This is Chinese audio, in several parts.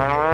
Uh-huh.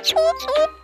哈哈哈